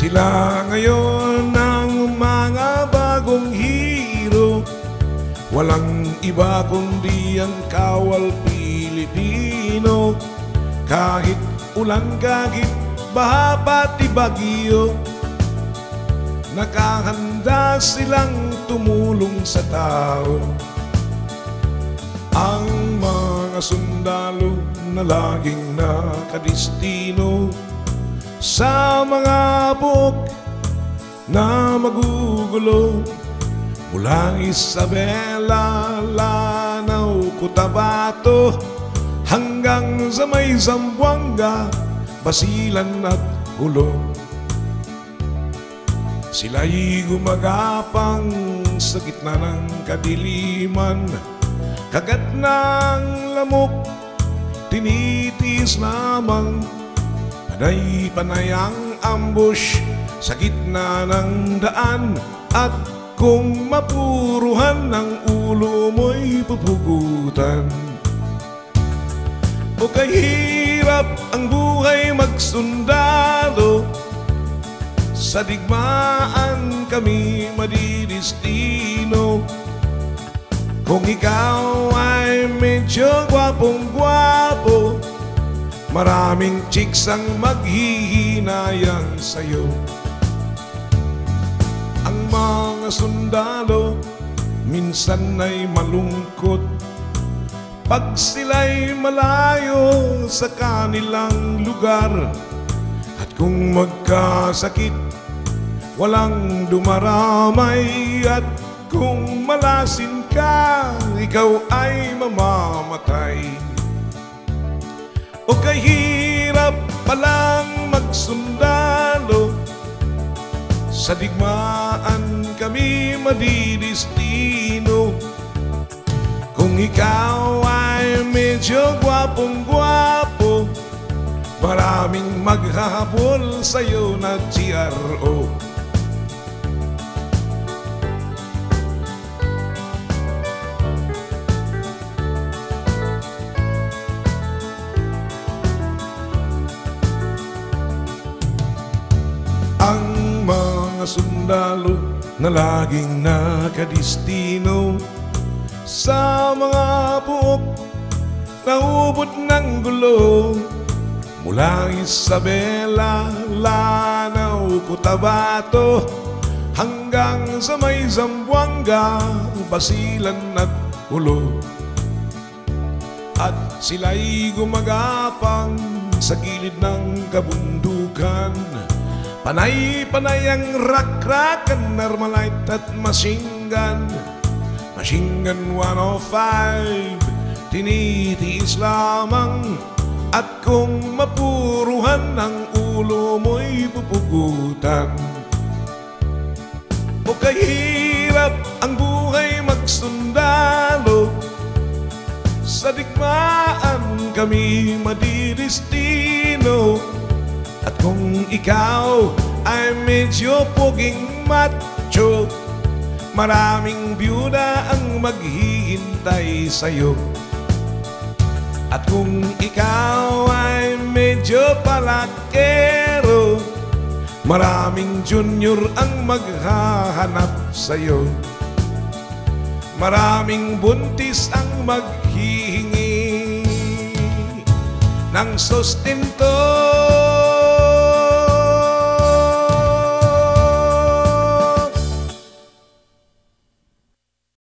Simula ngayon ng mga bagong hero. Walang iba kundi ang kawal Pilipino. Kahit ulan kagit, baha pati bagyo. Nakahanda silang tumulong sa tao. Ang mga sundalo na laging nakadistino Sa mga buk na magugulo. Mula Isabela, Lanao, Cotabato Hanggang sa may Zamboanga, Basilan at Hulo. Sila'y gumagapang sa gitna ng kadiliman. Kagat ng lamok, tinitiis lamang Panay-panay ang ambush sa gitna ng daan. At kung mapuruhan ng ulo mo'y pupugutan. O kahirap ang buhay magsundalo Sa digmaan kami madidistino. Kung ikaw ay medyo gwapong-gwapo Maraming chicks ang maghihinayang sa'yo. Ang mga sundalo minsan ay malungkot. Pag sila'y malayo sa kanilang lugar At kung magkasakit, walang dumaramay. At kung malasin ka, ikaw ay mamamatay o kahirap palang magsundalo. Sa digmaan kami madidistino. Kung ikaw ay medyo gwapong-gwapo Maraming maghahabol sa'yo na GRO mga sundalo na laging nakadistino. Sa mga buok na ubod ng gulo Mula Isabela, Lanao, Cotabato Hanggang sa may Zamboanga, Basilan at Ulo. At sila'y gumagapang sa gilid ng kabundukan Panay-panay ang rak-rakan, Armalite at machine gun Machine gun 105, tinitiis lamang. At kung mapuruhan ang ulo mo'y pupugutan. O kahirap ang buhay magsundalo. Sa digmaan kami madidistino kung ikaw ay medyo poging macho Maraming byuda ang maghihintay sa'yo. At kung ikaw ay medyo palakero Maraming junior ang maghahanap sa'yo. Maraming buntis ang maghihingi ng sustento